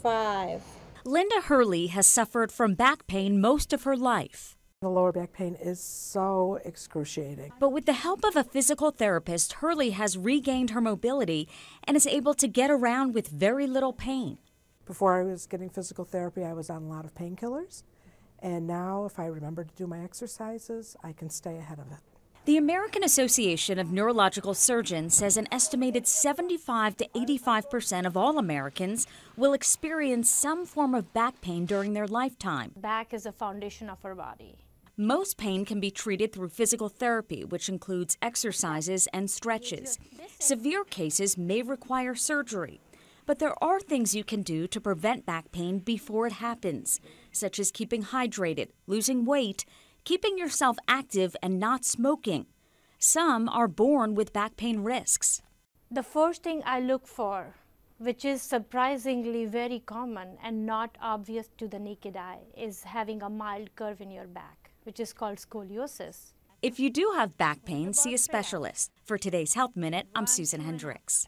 five. Linda Hurley has suffered from back pain most of her life. The lower back pain is so excruciating. But with the help of a physical therapist, Hurley has regained her mobility and is able to get around with very little pain. Before I was getting physical therapy, I was on a lot of painkillers. And now, if I remember to do my exercises, I can stay ahead of it. The American Association of Neurological Surgeons says an estimated 75 to 85 percent of all Americans will experience some form of back pain during their lifetime. Back is the foundation of our body. Most pain can be treated through physical therapy, which includes exercises and stretches. Severe cases may require surgery. But there are things you can do to prevent back pain before it happens, such as keeping hydrated, losing weight, keeping yourself active, and not smoking. Some are born with back pain risks. The first thing I look for, which is surprisingly very common and not obvious to the naked eye, is having a mild curve in your back, which is called scoliosis. If you do have back pain, see a specialist. For today's Health Minute, I'm Susan Hendricks.